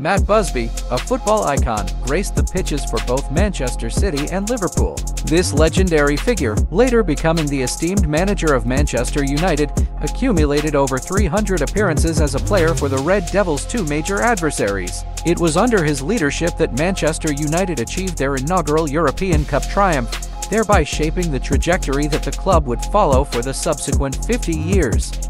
Matt Busby, a football icon, graced the pitches for both Manchester City and Liverpool. This legendary figure, later becoming the esteemed manager of Manchester United, accumulated over 300 appearances as a player for the Red Devils' two major adversaries. It was under his leadership that Manchester United achieved their inaugural European Cup triumph, thereby shaping the trajectory that the club would follow for the subsequent 50 years.